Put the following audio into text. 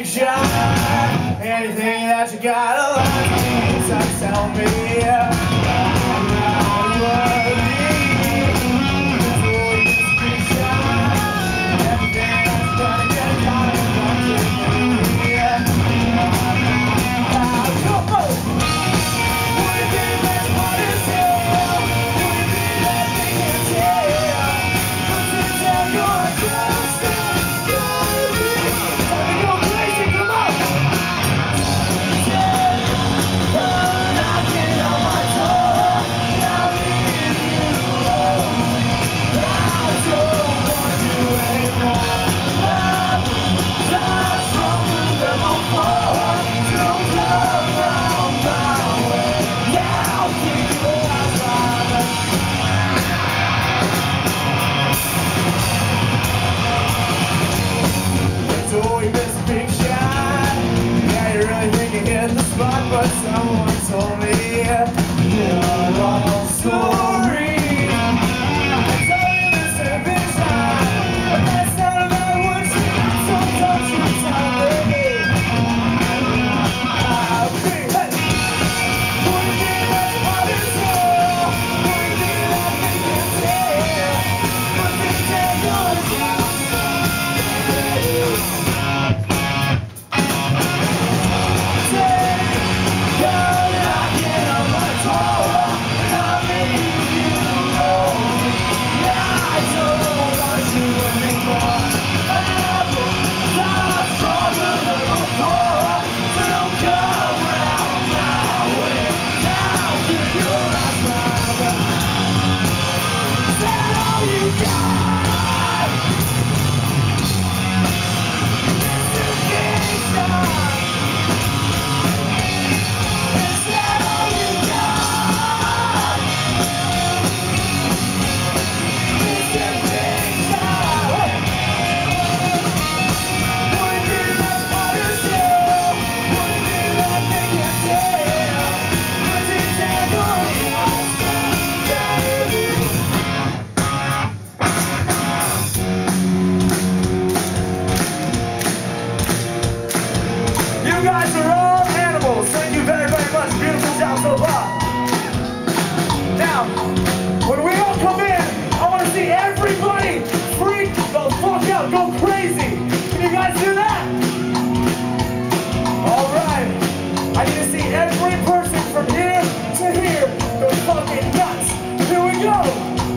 Anything that you got, to tell me. But someone told me Now, when we all come in, I want to see everybody freak the fuck out, go crazy. Can you guys do that? All right. I need to see every person from here to here go fucking nuts. Here we go.